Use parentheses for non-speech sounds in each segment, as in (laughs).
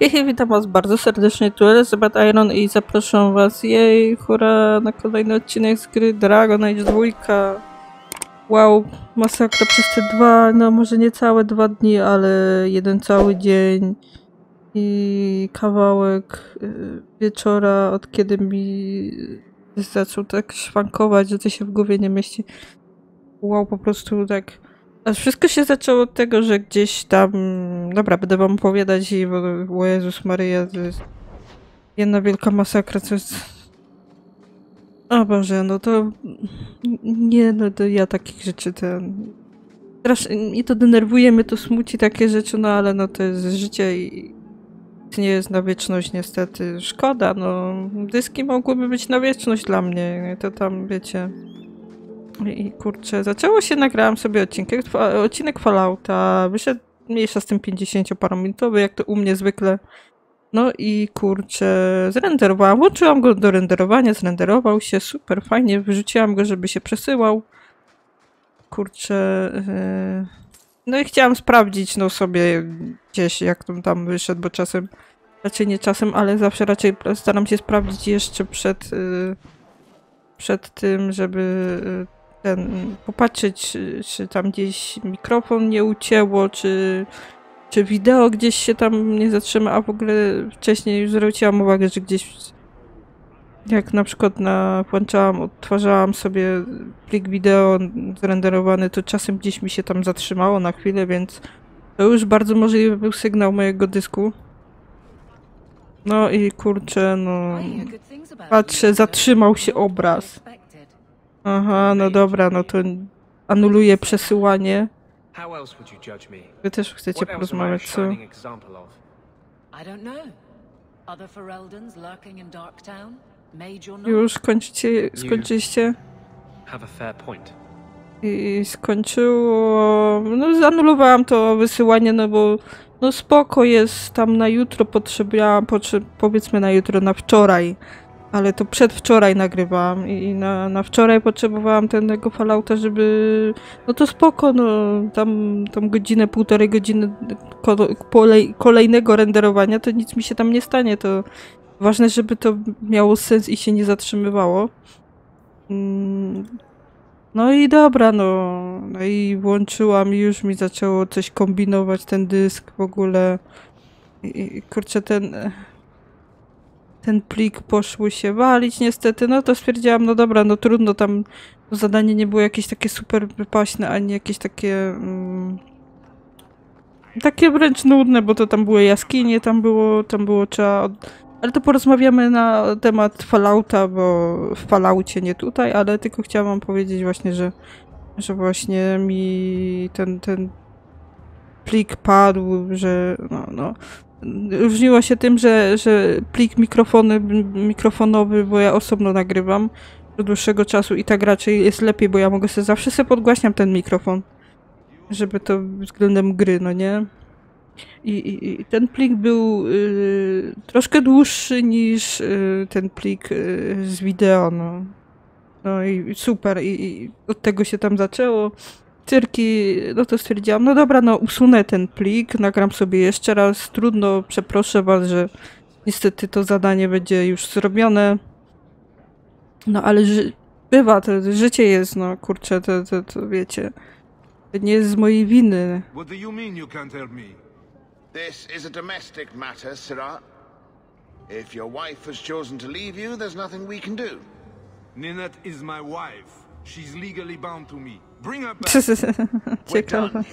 Hehe, witam was bardzo serdecznie, tu Elizabeth Iron i zapraszam was, jej, hurra, na kolejny odcinek z gry Dragon Age 2. Wow, masakra przez te dwa, no może nie całe dwa dni, ale jeden cały dzień i kawałek y, wieczora, od kiedy mi zaczął tak szwankować, że to się w głowie nie mieści. Wow, po prostu tak... Wszystko się zaczęło od tego, że gdzieś tam... Dobra, będę wam opowiadać i... O Jezus Maryja, to jest... Jedna wielka masakra, co jest... O Boże, no to... Nie, no to ja takich rzeczy ten... Strasznie mnie to denerwuje, mnie to smuci takie rzeczy, no ale no to jest życie i... Nie jest na wieczność niestety. Szkoda, no. Dyski mogłyby być na wieczność dla mnie. To tam, wiecie... I kurczę, zaczęło się, nagrałam sobie odcinek, odcinek Fallouta, wyszedł mniejsza z tym 50 parominutowy, jak to u mnie zwykle. No i kurczę, zrenderowałam, włączyłam go do renderowania, zrenderował się, super, fajnie, wyrzuciłam go, żeby się przesyłał. Kurczę, yy... no i chciałam sprawdzić, no sobie gdzieś, jak to tam wyszedł, bo czasem, raczej nie czasem, ale zawsze raczej staram się sprawdzić jeszcze przed, yy... przed tym, żeby yy, ten, popatrzeć, czy, tam gdzieś mikrofon nie ucięło, czy, czy wideo gdzieś się tam nie zatrzyma, a w ogóle wcześniej już zwróciłam uwagę, że gdzieś jak na przykład na, włączałam, odtwarzałam sobie plik wideo zrenderowany, to czasem gdzieś mi się tam zatrzymało na chwilę, więc to już bardzo możliwy był sygnał mojego dysku. No i kurczę, no... Patrzę, zatrzymał się obraz. Aha, no dobra, no to anuluję przesyłanie. Wy też chcecie porozmawiać, co? Już kończycie, skończyliście? I skończyło... No zanulowałam to wysyłanie, no bo no spoko jest tam na jutro potrzebowałam, potrze powiedzmy na jutro, na wczoraj. Ale to przedwczoraj nagrywałam i na, na wczoraj potrzebowałam tego Fallouta, żeby... No to spoko, no tam, tam godzinę, półtorej godziny ko kolej kolejnego renderowania, to nic mi się tam nie stanie, to ważne, żeby to miało sens i się nie zatrzymywało. Mm, No i dobra, no. No i włączyłam i już mi zaczęło coś kombinować, ten dysk w ogóle. I kurczę, ten... Ten plik poszły się walić niestety, no to stwierdziłam, no dobra, no trudno, tam zadanie nie było jakieś takie super wypaśne, ani jakieś takie... Mm, takie wręcz nudne, bo to tam były jaskinie, tam było, tam było trzeba... Od... Ale to porozmawiamy na temat Fallouta, bo w Falloutie nie tutaj, ale tylko chciałam wam powiedzieć właśnie, że, że właśnie mi ten, ten plik padł, że no, no. Różniło się tym, że, że plik mikrofony, mikrofonowy, bo ja osobno nagrywam do dłuższego czasu i tak raczej jest lepiej, bo ja mogę sobie zawsze sobie podgłaśniam ten mikrofon, żeby to względem gry, no nie? I, i, i ten plik był y, troszkę dłuższy niż y, ten plik y, z wideo, no. No i super, i, i od tego się tam zaczęło. Cyrki, no to stwierdziłam, no dobra, no usunę ten plik, nagram sobie jeszcze raz, trudno, przeproszę was, że niestety to zadanie będzie już zrobione. No ale ży- bywa, to życie jest, no kurczę, to, to, to wiecie, to nie jest z mojej winy. What do you mean you can't help me? This is a domestic matter, Sirrah. If your wife has chosen to leave you, there's nothing we can do. Ninette is my wife. She's legally bound to me. Bring her back. (laughs) Ciekawe.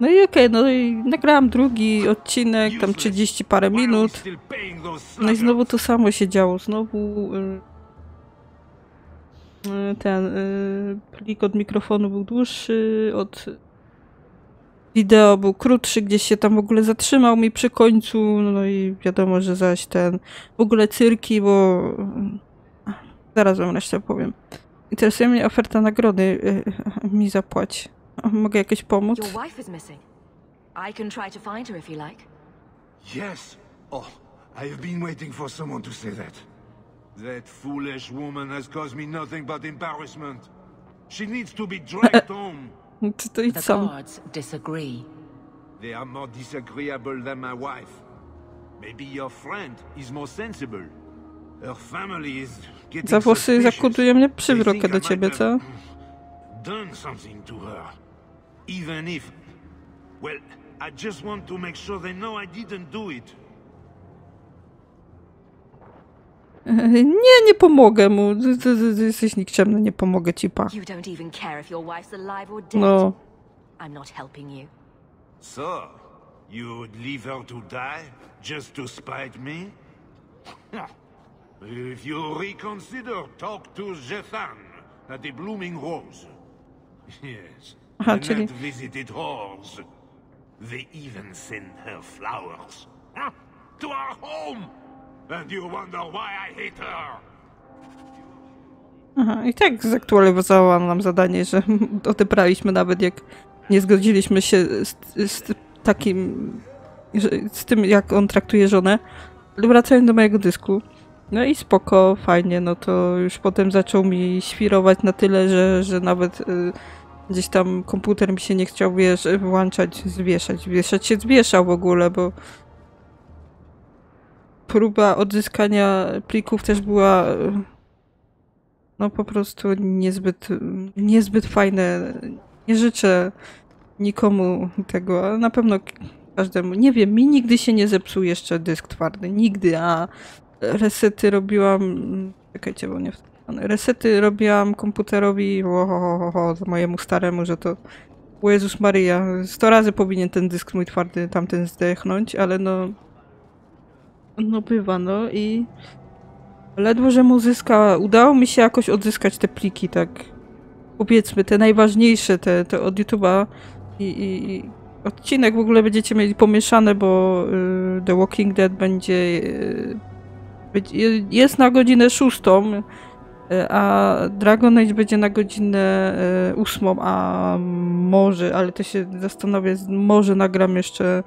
No i okej, no i nagrałam drugi odcinek, tam 30 parę minut. No i znowu to samo się działo. Znowu y, y, ten y, plik od mikrofonu był dłuższy, od wideo był krótszy, gdzieś się tam w ogóle zatrzymał mi przy końcu. No i wiadomo, że zaś ten w ogóle cyrki, bo zaraz wam resztę powiem. Interesuje mnie oferta nagrody. y, (laughs) Mi zapłać. Mogę jakoś pomóc? Your wife is missing. I can try to find her if you like. Yes. Oh, I have been waiting for someone to say that. That foolish woman has caused me nothing but embarrassment. She needs to be dragged (laughs) home. To, to idź The sam. guards disagree. They are more disagreeable than my wife. Maybe your friend is more sensible. Za włosy zakutuje mnie przywrokę do ciebie, co? have Done something to her. Even if... Well, I just want to make sure they know I didn't do it. (laughs) Nie, nie pomogę mu. Jesteś nikczemny, nie pomogę ci, pa. No, I'm not helping you. So, you would leave her to die just to spite me? (laughs) if you reconsider, talk to Jethan at the Blooming Rose. Yes. Aha, czyli- visited whores. They even send her flowers. Huh? To our home! And you wonder why I hate her! aha, i tak zaktualizowała nam zadanie, że (laughs) odebraliśmy nawet jak nie zgodziliśmy się z, z takim, że, z tym jak on traktuje żonę. Wracając do mojego dysku. No i spoko, fajnie, no to już potem zaczął mi świrować na tyle, że, że nawet y, gdzieś tam komputer mi się nie chciał wiesz, włączać, zwieszać. Wieszać się zwieszał w ogóle, bo próba odzyskania plików też była y, no po prostu niezbyt, niezbyt fajne. Nie życzę nikomu tego, ale na pewno każdemu. Nie wiem, mi nigdy się nie zepsuł jeszcze dysk twardy. Nigdy, a resety robiłam. Czekajcie, bo nie w Resety robiłam komputerowi o, o, o, o, mojemu staremu, że to. O Jezus Maryja, sto razy powinien ten dysk mój twardy tamten zdechnąć, ale no. No bywa, no i. Ledwo, że mu uzyskała. Udało mi się jakoś odzyskać te pliki, tak. Powiedzmy, te najważniejsze, te, te od YouTube'a. I, i, I odcinek w ogóle będziecie mieli pomieszane, bo y, The Walking Dead będzie. Y, jest na godzinę szóstą, y, a Dragon Age będzie na godzinę y, ósmą, a może, ale to się zastanowię, może nagram jeszcze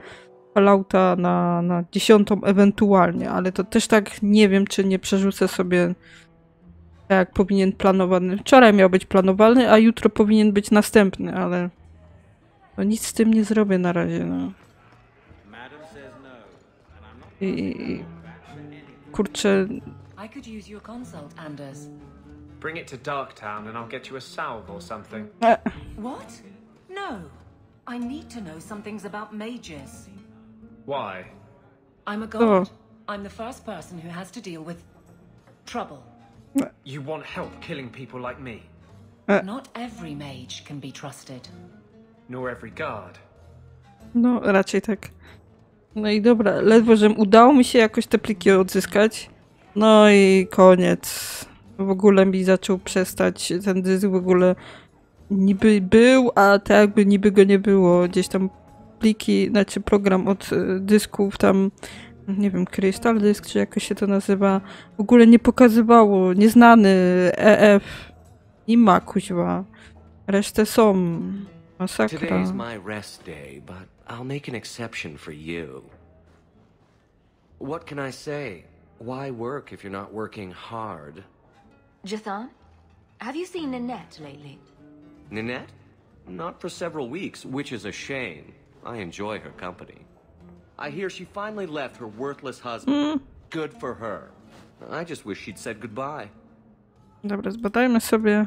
Fallouta na, na dziesiątą ewentualnie, ale to też tak nie wiem, czy nie przerzucę sobie tak jak powinien planowany. Wczoraj miał być planowany, a jutro powinien być następny, ale no nic z tym nie zrobię na razie, no. I, i kurczę, I could use your consult, Anders. Bring it to Darktown and I'll get you a salve or something. e, What? No. I need to know some things about mages. Why? I'm a oh. god. Oh. I'm the first person who has to deal with trouble. Eh. You want help killing people like me? Eh. Not every mage can be trusted. Nor every guard. no raczej tak. No i dobra, ledwo, że udało mi się jakoś te pliki odzyskać. No i koniec. W ogóle mi zaczął przestać ten dysk w ogóle niby był, a tak jakby niby go nie było. Gdzieś tam pliki, znaczy program od y, dysków tam, nie wiem, Crystal Disk, czy jakoś się to nazywa, w ogóle nie pokazywało. Nieznany EF. Nie ma kuźwa. Resztę są. Masakra. Today's my rest day, but I'll make an exception for you. What can I say? Why work if you're not working hard? Jathan, have you seen Nanette lately? Ninette? Not for several weeks, which is a shame. I enjoy her company. I hear she finally left her worthless husband. Hmm. Good for her. I just wish she'd said goodbye. Dobra, zbadajmy sobie.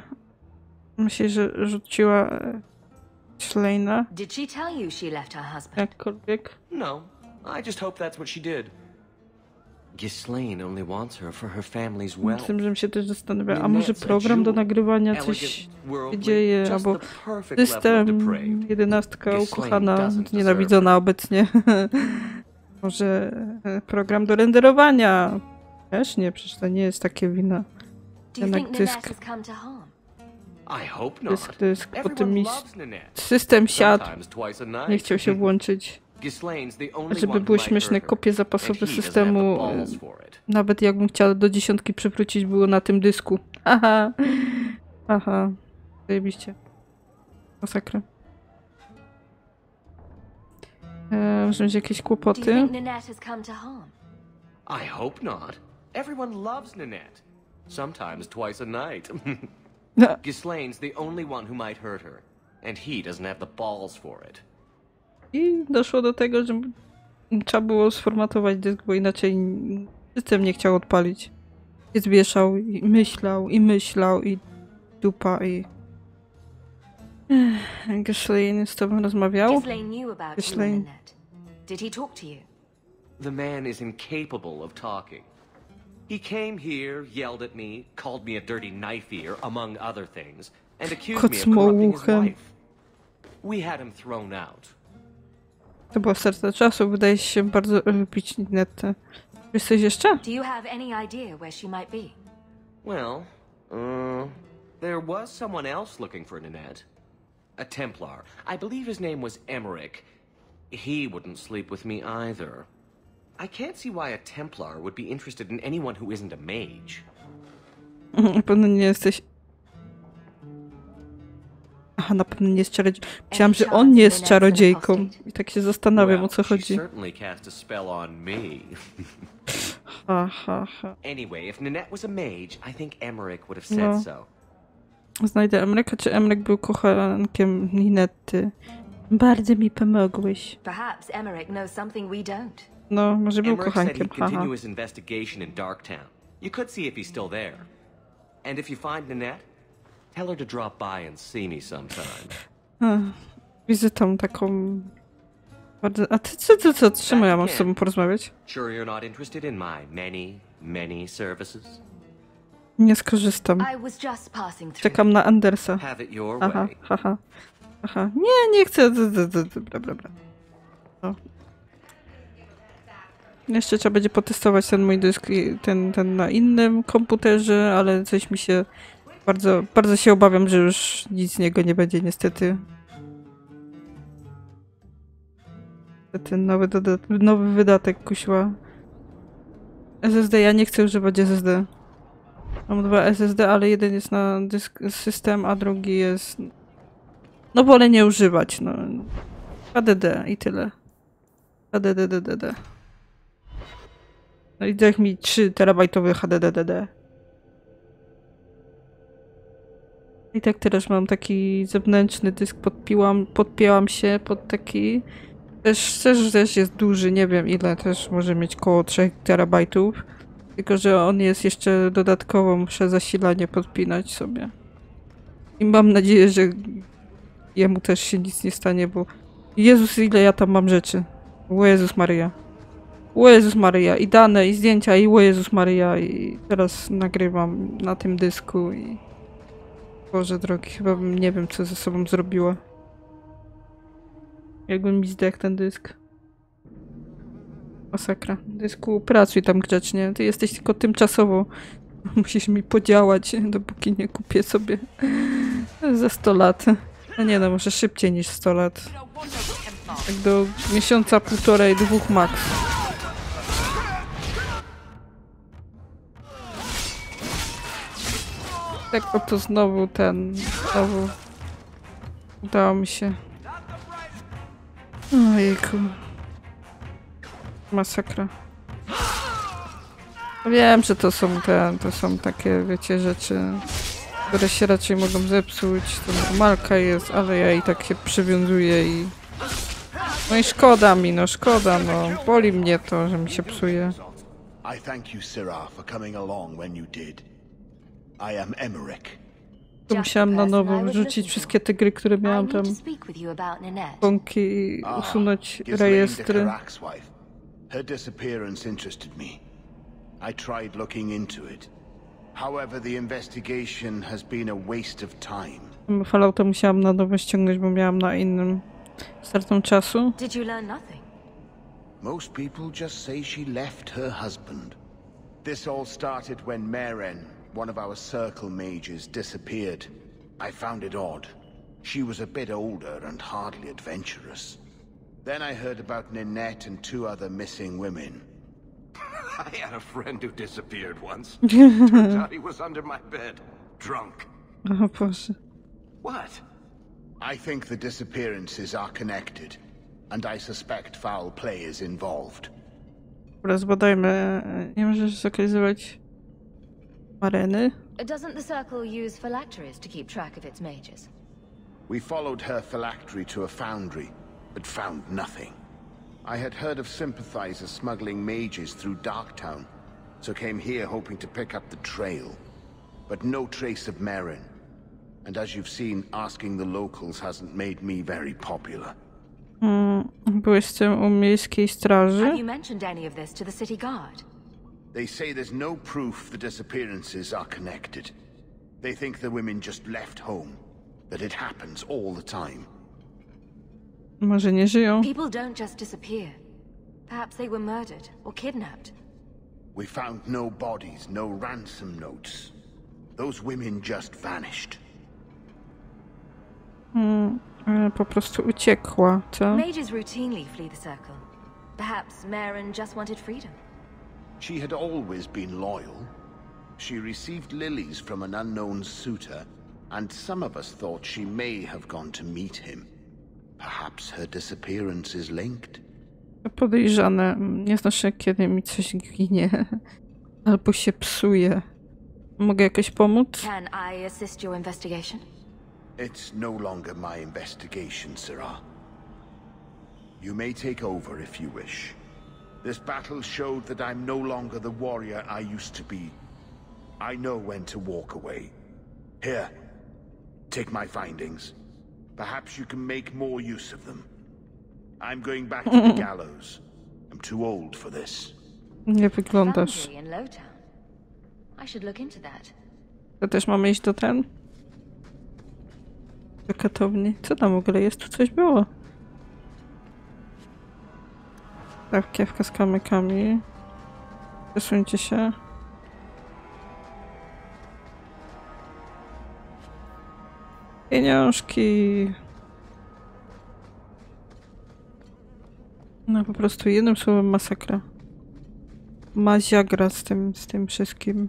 Myślę, że rzuciła Schleina. Did she tell you she left her husband? Jakkolwiek. No, I just hope that's what she did. Ghislaine only wants her for her family's Z wealth. tym, żebym się też zastanawiała, a może program do nagrywania coś dzieje, albo system jedenastka ukochana, nienawidzona obecnie. (laughs) może e, program do renderowania. Też nie, przecież to nie jest takie wina. Jednak dysk. Dysk, not. dysk, potem Everyone mi system siadł, Sometimes twice a night. nie chciał się włączyć. Żeby były śmieszne kopie zapasowe systemu. e. Nawet jakbym chciała do dziesiątki przywrócić, było na tym dysku. Aha. Aha. Zajebiście. Masakra. Eee, może mieć jakieś kłopoty? Nanette? I hope not. Everyone loves Ninette. Sometimes twice a night. (laughs) (laughs) No, Ghislaine's the only one who might hurt her, and he doesn't have the balls for it. I doszło do tego, że trzeba było sformatować dysk, bo inaczej system nie chciał odpalić. I zwieszał i myślał i myślał i dupa i... Ech, Ghislaine z tobą rozmawiał? Ghislaine knew about you Ghislaine. and Annette. Did he talk to you? The man is incapable of talking. He came here, yelled at me, called me a dirty knife ear, among other things, and accused me of corrupting his wife. We had him thrown out. To było serce czasu, wydaje się bardzo lubić Ninetę. Wiesz coś jeszcze? Do you have any idea where she might be? Well, uh, there was someone else looking for Nanette. A Templar. I believe his name was Emmerich. He wouldn't sleep with me either. I can't see why a Templar would be interested in anyone who isn't a mage. (laughs) Na pewno nie jesteś... Aha, na pewno nie jest czarodziej. Myślałam, że on nie jest czarodziejką. I tak się zastanawiam, o co chodzi. Ha, ha, ha. anyway, if Nanette was a mage, I think Emmerich would have said No. so. Znajdę Emreka, czy Emrek był kochankiem Ninety? Bardzo mi pomogłeś. Perhaps Emmerich knows something we don't. No, może był Emmerich said kochankiem, he'd haha. continue his investigation in Darktown. You could see if he's still there. And if you find Nanette, tell her to drop by and see me sometime. Wizytą taką... Bardzo... A ty co, co, co? Czemu ja mam z tobą porozmawiać? Sure you're not interested in my many, many services? Nie skorzystam. I was just passing through. Czekam na Andersa. Have it your Aha, way. haha. Aha. Nie, nie chcę. D- d- d- Dobra, dobra. No. Jeszcze trzeba będzie potestować ten mój dysk, ten, ten na innym komputerze, ale coś mi się bardzo, bardzo się obawiam, że już nic z niego nie będzie niestety. Ten nowy, nowy wydatek kusiła. SSD, ja nie chcę używać SSD. Mam dwa SSD, ale jeden jest na dysk system, a drugi jest. No wolę nie używać, no. HDD i tyle. HDDDD. No i daj mi 3 terabajtowy HDDDD. I tak teraz mam taki zewnętrzny dysk, podpiłam, podpięłam się pod taki. Też, też, też jest duży, nie wiem ile, też może mieć koło 3 terabajtów. Tylko, że on jest jeszcze dodatkowo, muszę zasilanie podpinać sobie. I mam nadzieję, że jemu też się nic nie stanie, bo Jezus, ile ja tam mam rzeczy. O Jezus Maryja. O Jezus Maryja. I dane, i zdjęcia, i o Jezus Maryja. I teraz nagrywam na tym dysku i... Boże drogi, chyba bym nie wiem, co ze sobą zrobiła. Jakbym mi zdechł ten dysk. Masakra. Dysku, pracuj tam grzecznie. Ty jesteś tylko tymczasowo. (laughs) Musisz mi podziałać, dopóki nie kupię sobie za 100 lat. No nie no, może szybciej niż 100 lat. Tak do miesiąca, półtorej, dwóch max. Tak oto znowu ten, znowu udało mi się. Ojejku. Masakra. Wiem, że to są te, to są takie, wiecie, rzeczy, które się raczej mogą zepsuć. To normalka jest, ale ja i tak się przywiązuję i... No i szkoda mi, no szkoda, no. Boli mnie to, że mi się psuje. I thank you, Sirrah, for coming along. I am Emmerich. To musiałam na nowo wrzucić wszystkie te gry, które I miałam tam, to speak with you about Nanette. bąki i Ah, usunąć rejestry. Her disappearance interested me. I tried looking into it. However, the investigation has been a waste of time. Fallouta musiałam na nowo ściągnąć, bo miałam na innym startą czasu. Did you learn nothing? Most people just say she left her husband. This all started when Maren, one of our circle mages, disappeared. I found it odd. She was a bit older and hardly adventurous. Then I heard about Ninette and two other missing women. (laughs) I had a friend who disappeared once. (laughs) Turns out he was under my bed, drunk. Oh, o Boże. What? I think the disappearances are connected, and I suspect foul play is involved. Dobra, zbadajmy. Nie możesz zlokalizować areny? Uh, doesn't the Circle use phylacteries to keep track of its mages? We followed her phylactery to a foundry. but found nothing. I had heard of sympathizers smuggling mages through Darktown, so came here hoping to pick up the trail. But no trace of Merrin. And as you've seen, asking the locals hasn't made me very popular. Byłeś z tym u miejskiej straży? Have you mentioned any of this to the city guard? They say there's no proof the disappearances are connected. They think the women just left home, that it happens all the time. Może nie żyją? People don't just disappear. Perhaps they were murdered or kidnapped. We found no bodies, no ransom notes. Those women just vanished. Hmm, ale po prostu uciekła, co? Mages routinely flee the circle. Perhaps Maren just wanted freedom. She had always been loyal. She received lilies from an unknown suitor, and some of us thought she may have gone to meet him. Perhaps her disappearance is linked. Podejrzane. Nie znoszę, kiedy mi coś ginie. (laughs) Albo się psuje. Mogę jakoś pomóc? Can I assist your investigation? It's no longer my investigation, Sirrah. You may take over if you wish. This battle showed that I'm no longer the warrior I used to be. I know when to walk away. Here, take my findings. Perhaps you can make more use of them. I'm going back to the (laughs) gallows. I'm too old for this. Nie wyglądasz. Foundry in I should look into that. To też mamy iść do ten? Do katowni. Co tam w ogóle jest? Tu coś było. Kiewka z kamykami. Przesuńcie się. Pieniążki. No po prostu jednym słowem masakra. Maziagra z tym, z tym wszystkim.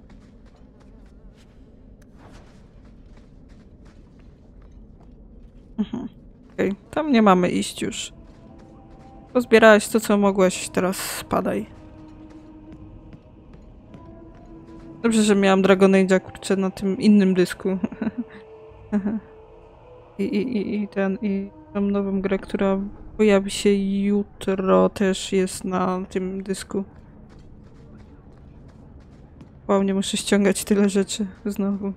Okej, tam nie mamy iść już. Pozbierałeś to, co mogłeś, teraz spadaj. Dobrze, że miałam Dragon Age'a, kurczę, na tym innym dysku. (laughs) I, i, i, ten, i tą nową grę, która pojawi się jutro, też jest na tym dysku. Wow, nie muszę ściągać tyle rzeczy znowu.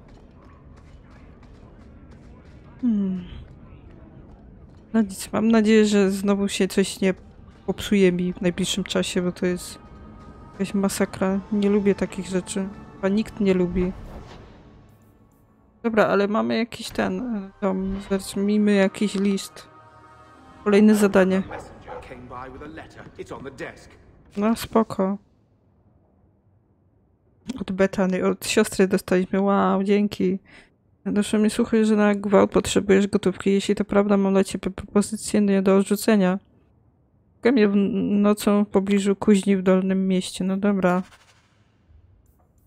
Hmm. No nic, mam nadzieję, że znowu się coś nie popsuje mi w najbliższym czasie, bo to jest jakaś masakra. Nie lubię takich rzeczy. Chyba nikt nie lubi. Dobra, ale mamy jakiś ten e, dom. Zacznijmy jakiś list. Kolejne zadanie. No spoko. Od Betany, od siostry dostaliśmy. Wow, dzięki. Doszło mi słuchy, że na gwałt potrzebujesz gotówki. Jeśli to prawda, mam dla ciebie propozycję nie do odrzucenia. W- nocą w pobliżu kuźni w Dolnym Mieście. No dobra.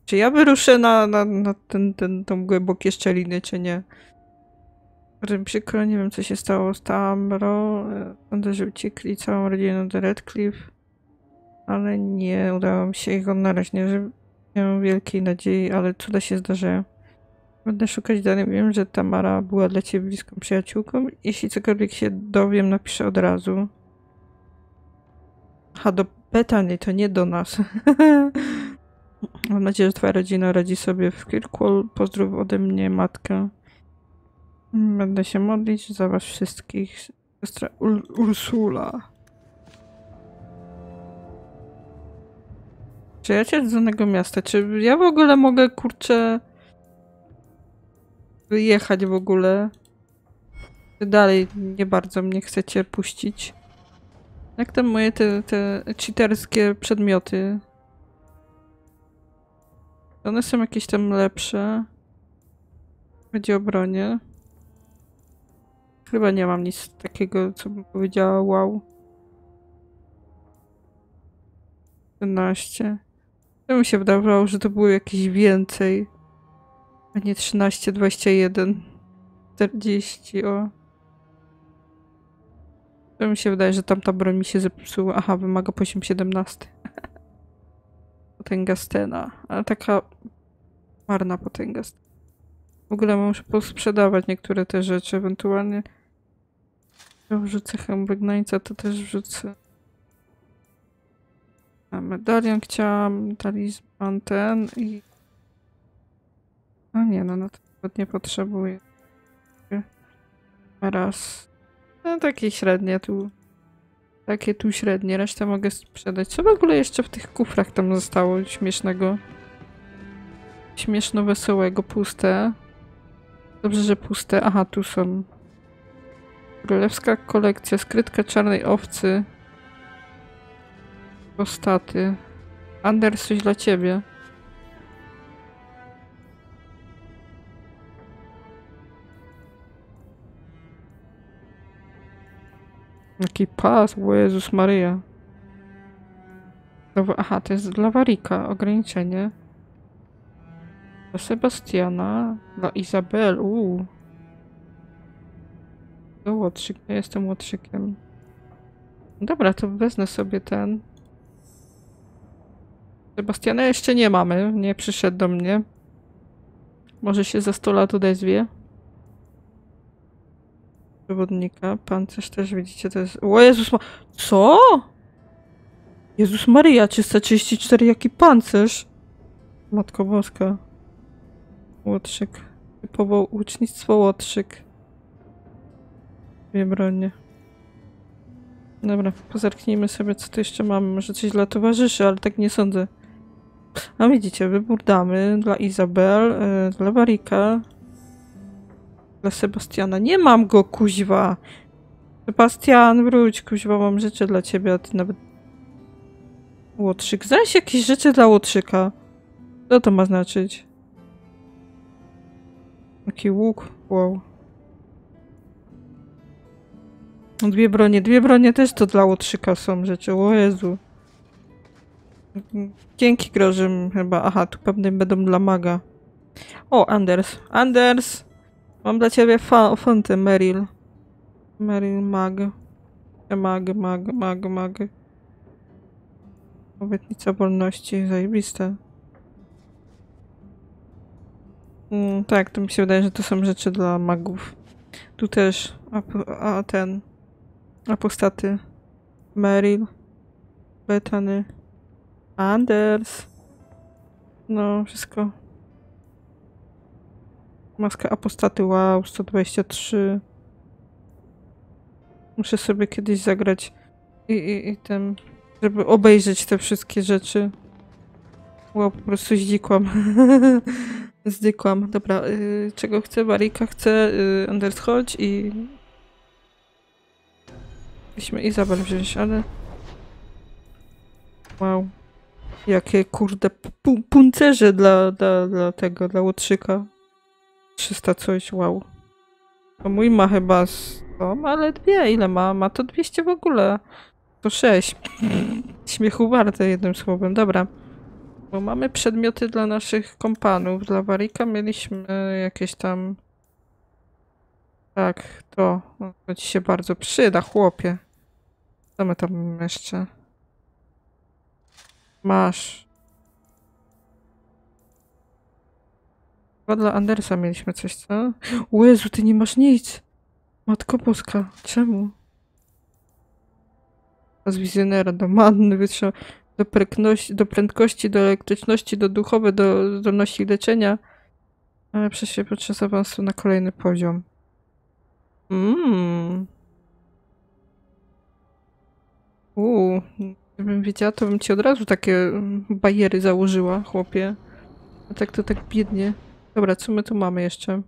Czy ja wyruszę na, na, na ten, ten, tą głębokie szczeliny, czy nie? Bardzo przykro, nie wiem co się stało z Tamro. Sądzę, że uciekli całą rodziną do Redcliffe. Ale nie udało mi się ich odnaleźć. Nie, że mam wielkiej nadziei, ale cuda się zdarzają. Będę szukać dalej. Wiem, że Tamara była dla ciebie bliską przyjaciółką. Jeśli cokolwiek się dowiem, napiszę od razu. Aha, do Betany, to nie do nas. (laughs) Mam nadzieję, że twoja rodzina radzi sobie w Kirkwall. Pozdrów ode mnie matkę. Będę się modlić za was wszystkich. Siostra Ur Ursula. Przyjaciel z danego miasta. Czy ja w ogóle mogę, kurczę, wyjechać w ogóle? Czy dalej nie bardzo mnie chcecie puścić? Jak tam moje te, te cheaterskie przedmioty? One są jakieś tam lepsze. Chodzi o bronię. Chyba nie mam nic takiego, co bym powiedziała wow. 13. To mi się wydawało, że to było jakieś więcej. A nie 13, 21. 40, o. To mi się wydaje, że tamta broń mi się zepsuła. Aha, wymaga poziom 17. (laughs) Potęga Stena. Ale taka marna potęga. W ogóle muszę posprzedawać niektóre te rzeczy, ewentualnie Ja wrzucę chyba wygnańca, to też wrzucę. A medalion chciałam, talizman ten i... No nie, no, no to nie potrzebuję. Raz. No takie średnie tu. Takie tu średnie, resztę mogę sprzedać. Co w ogóle jeszcze w tych kufrach tam zostało śmiesznego? Śmieszno wesołego, puste. Dobrze, że puste. Aha, tu są. Królewska kolekcja, skrytka czarnej owcy. Postaty. Anders, coś dla ciebie. Jaki pas, o Jezus. Dobra, Aha, to jest dla Warika, ograniczenie. Dla Sebastiana, dla Izabel, uuu. To łotrzyk, ja jestem łotrzykiem. Dobra, to wezmę sobie ten. Sebastiana jeszcze nie mamy, nie przyszedł do mnie. Może się za 100 lat odezwie. Przewodnika, pancerz też widzicie, to jest... O Jezus ma... Co? Jezus Maryja, 334, jaki pancerz? Matko Boska. Łotrzyk. Typowo ucznictwo Łotrzyk. Dwie bronie. Dobra, pozerknijmy sobie, co tu jeszcze mamy. Może coś dla towarzyszy, ale tak nie sądzę. A widzicie, wybór damy dla Izabel, y, dla Warika, dla Sebastiana. Nie mam go, kuźwa! Sebastian, wróć, kuźwa, mam rzeczy dla ciebie, a ty nawet... Łotrzyk. Znajdź jakieś rzeczy dla Łotrzyka. Co to ma znaczyć? Taki łuk, wow. Dwie bronie, dwie bronie też to dla Łotrzyka są rzeczy, o Jezu. Dzięki grożym chyba. Aha, tu pewnie będą dla maga. O, Anders. Anders! Mam dla ciebie fa fontę, Meryl. Meryl mag. Mag, mag, mag, mag. Obietnica wolności, zajebiste. Mm, tak, to mi się wydaje, że to są rzeczy dla magów. Tu też, a, a ten, apostaty. Meryl. Betany. Anders. No, wszystko. Maska apostaty, wow, 123. Muszę sobie kiedyś zagrać i, i, i ten, żeby obejrzeć te wszystkie rzeczy. Wow, po prostu zdzikłam. (laughs) Zdykłam. Dobra, y, czego chcę? Barika chce, y, Anders chodź i... Musimy Izabel wziąć, ale... Wow. Jakie kurde pu puncerze dla, dla, dla tego, dla łotrzyka. 300 coś, wow. To mój ma chyba 100, ale dwie, ile ma? Ma to 200 w ogóle. To 6. (clears throat) Śmiechu warte jednym słowem, dobra. Bo mamy przedmioty dla naszych kompanów. Dla Warika mieliśmy jakieś tam... Tak, to. To ci się bardzo przyda, chłopie. Co my tam jeszcze? Masz. Chyba dla Andersa mieliśmy coś, co? O Jezu, ty nie masz nic! Matko Boska, czemu? Z wizjonera do manny do, do prędkości, do elektryczności, do duchowej, do zdolności leczenia. Ale przez się podczas awansu na kolejny poziom. Mmm. Uuu. Gdybym wiedziała, to bym ci od razu takie mm, bariery założyła, chłopie. A tak to tak biednie. Dobra, co my tu mamy jeszcze?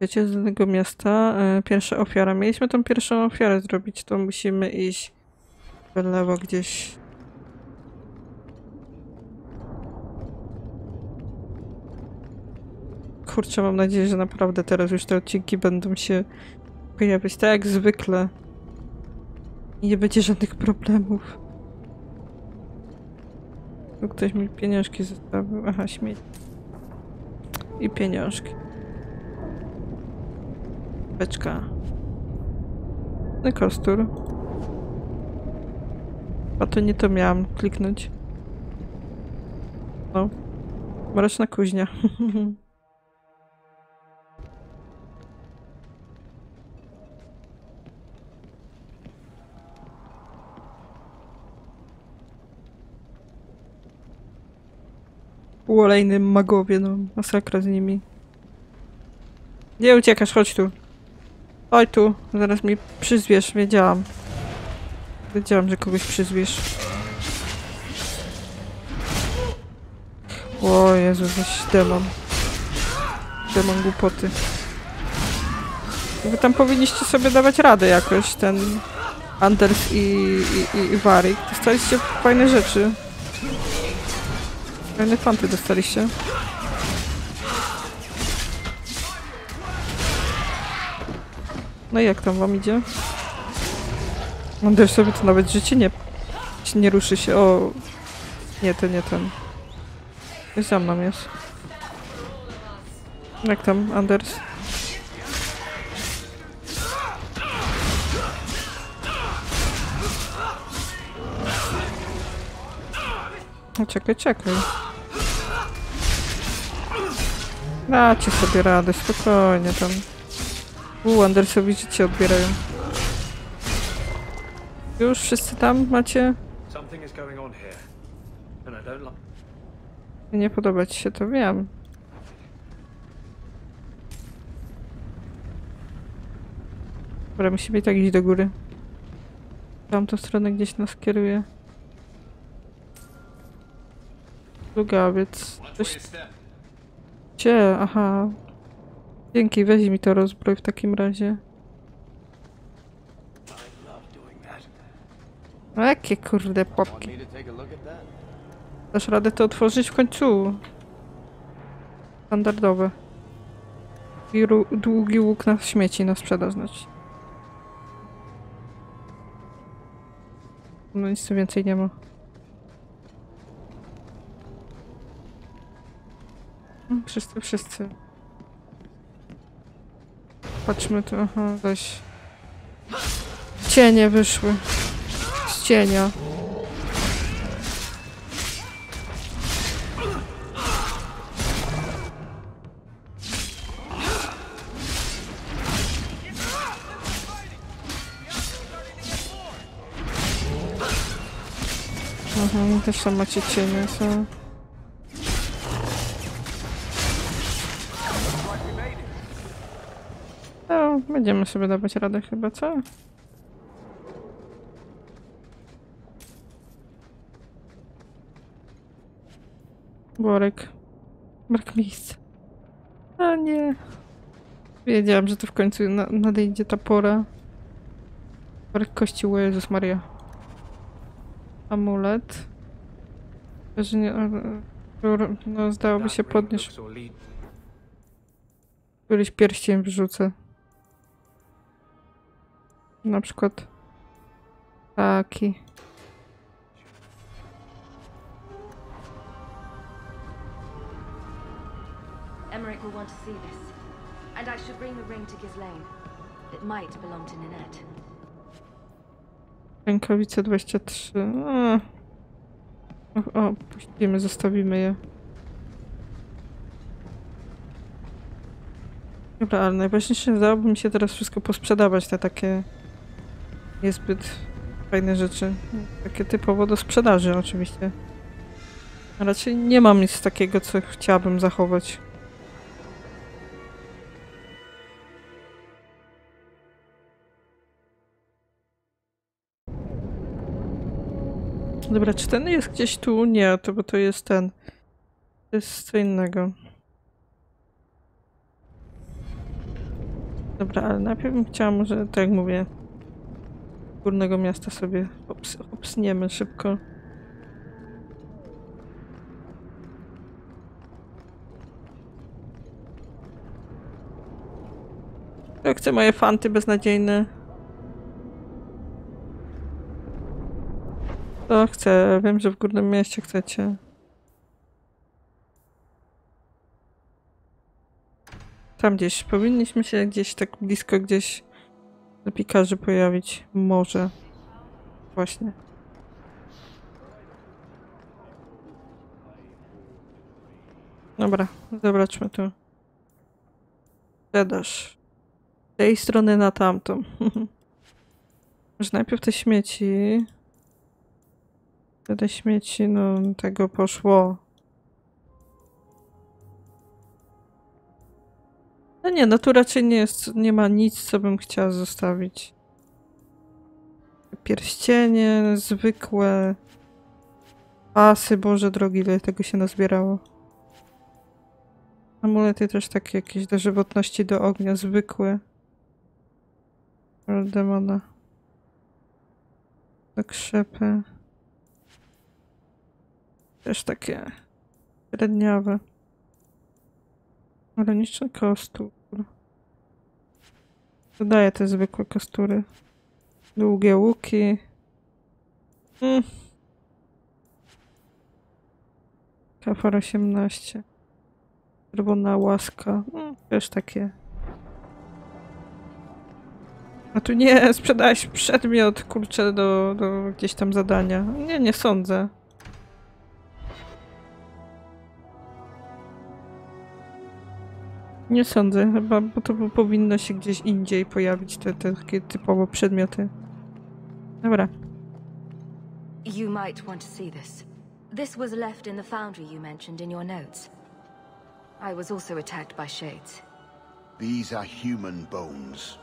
Wiecie, z danego miasta. E, pierwsza ofiara. Mieliśmy tą pierwszą ofiarę zrobić, to musimy iść w lewo gdzieś. Kurczę, mam nadzieję, że naprawdę teraz już te odcinki będą się pojawiać tak jak zwykle. I nie będzie żadnych problemów. Ktoś mi pieniążki zostawił. Aha, śmieć. I pieniążki. Beczka. No kostur. A to nie to miałam kliknąć. No. Mroczna kuźnia. (laughs) Półolejny magowie, no. Masakra z nimi. Nie uciekasz, chodź tu. Chodź tu, zaraz mi przyzwiesz, wiedziałam. Wiedziałam, że kogoś przyzwiesz. O Jezu, jakiś demon. Demon głupoty. Wy tam powinniście sobie dawać radę jakoś, ten Anders i, i, i, i Warik. Dostaliście fajne rzeczy. Fajne fanty dostaliście. No i jak tam wam idzie? Anders sobie to nawet życie nie, nie ruszy się. O, nie, to nie ten. Jest za mną jest. Jak tam, Anders? Czekaj, czekaj. Dacie sobie radę, spokojnie tam. U, Andersowi życie odbierają. Już wszyscy tam macie? Nie podoba ci się to, wiem. Dobra, musimy i tak iść do góry. W tamtą stronę gdzieś nas kieruje. Lugawiec. Coś... Gdzie? Aha. Dzięki, weź mi to rozbrój w takim razie. No jakie kurde popki. Dasz radę to otworzyć w końcu? Standardowe. I długi łuk na śmieci na sprzedaż znaczy. No nic tu więcej nie ma. Wszyscy, wszyscy. Patrzmy tu, aha, weź. Cienie wyszły. Z cienia. Mhm, też tam macie cienie, co? Będziemy sobie dawać radę chyba, co? Worek. Brak miejsca. A nie. Wiedziałam, że to w końcu na nadejdzie ta pora. Worek kości, o Jezus Maria. Amulet. Że nie... No, zdałoby się podnieść. Któryś pierścień wrzucę. Na przykład taki. Emmerich will want to see this. And I should bring the ring to Ghislaine. It might belong to Ninette. Rękawice 23. A. O, o, puścimy, zostawimy je. Dobra, ale najważniejsze dałoby mi się teraz wszystko posprzedawać, te takie niezbyt fajne rzeczy. Takie typowo do sprzedaży oczywiście. Raczej nie mam nic takiego, co chciałabym zachować. Dobra, czy ten jest gdzieś tu? Nie, to bo to jest ten. To jest co innego. Dobra, ale najpierw bym chciała może, tak jak mówię, górnego miasta sobie ops obsniemy szybko. Ja chcę moje fanty beznadziejne. To chcę, wiem, że w górnym mieście chcecie. Tam gdzieś, powinniśmy się gdzieś tak blisko gdzieś na pikarzy pojawić. Może. Właśnie. Dobra, zobaczmy tu. Sprzedaż. Z tej strony na tamtą. (laughs) Może najpierw te śmieci. Te śmieci, no tego poszło. No nie, no tu raczej nie jest, nie ma nic, co bym chciała zostawić. Pierścienie, zwykłe. Pasy, Boże drogi, ile tego się nazbierało. Amulety też takie jakieś do żywotności do ognia, zwykłe. Demona. Do krzepy. Też takie średniawe. Graniczny kostur. Dodaję te zwykłe kostury. Długie łuki. Mm. Kafar 18. Czerwona łaska. Mm, też takie. A tu nie, (laughs) sprzedałeś przedmiot, kurczę, do, do gdzieś tam zadania. Nie, nie sądzę. Nie sądzę, chyba, bo to powinno się gdzieś indziej pojawić, te, te takie typowo przedmioty. Dobra. You might want to see this. This was left in the foundry you mentioned in your notes. I was also attacked by shades. These are human bones.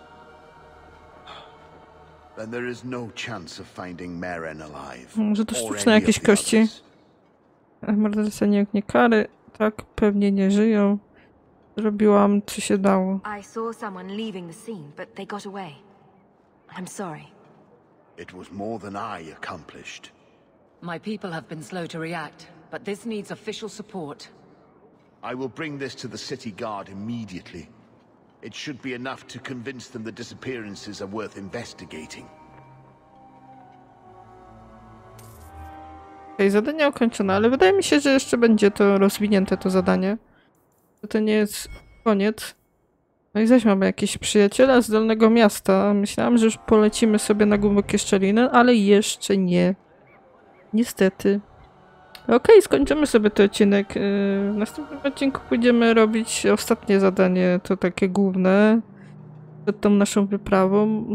Then there is no chance of finding Meren alive. Może to or sztuczne jakieś kości. Morderca nie nie kary. Tak, pewnie nie żyją. Zrobiłam, co się dało. I saw someone leaving the scene, but they got away. I'm sorry. It was more than I accomplished. My people have been slow to react, but this needs official support. I will bring this to the city guard immediately. It should be enough to convince them the disappearances are worth investigating. Okej, zadanie ukończone, ale wydaje mi się, że jeszcze będzie to rozwinięte to zadanie. To nie jest koniec. No i zaś mamy jakieś przyjaciela z Dolnego Miasta. Myślałam, że już polecimy sobie na głębokie szczeliny, ale jeszcze nie. Niestety. Okej, skończymy sobie ten odcinek. Yy, W następnym odcinku pójdziemy robić ostatnie zadanie, to takie główne. Przed tą naszą wyprawą.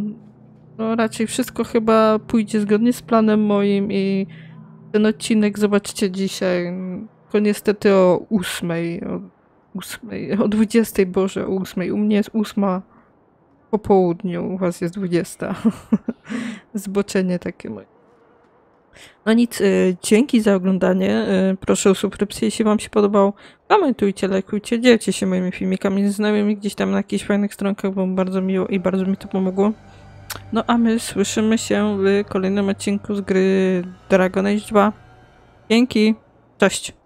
No raczej wszystko chyba pójdzie zgodnie z planem moim i ten odcinek zobaczcie dzisiaj. Tylko niestety o ósmej. Ósmej, o dwudziestej, Boże, o ósmej. U mnie jest ósma po południu, u was jest dwudziesta. (laughs) Zboczenie takie moje. No nic, y, dzięki za oglądanie. Y, proszę o subskrypcję, jeśli wam się podobał. Komentujcie, lajkujcie, dzielcie się moimi filmikami z znajomymi gdzieś tam na jakichś fajnych stronkach, bo bardzo miło i bardzo mi to pomogło. No a my słyszymy się w kolejnym odcinku z gry Dragon Age 2. Dzięki, cześć.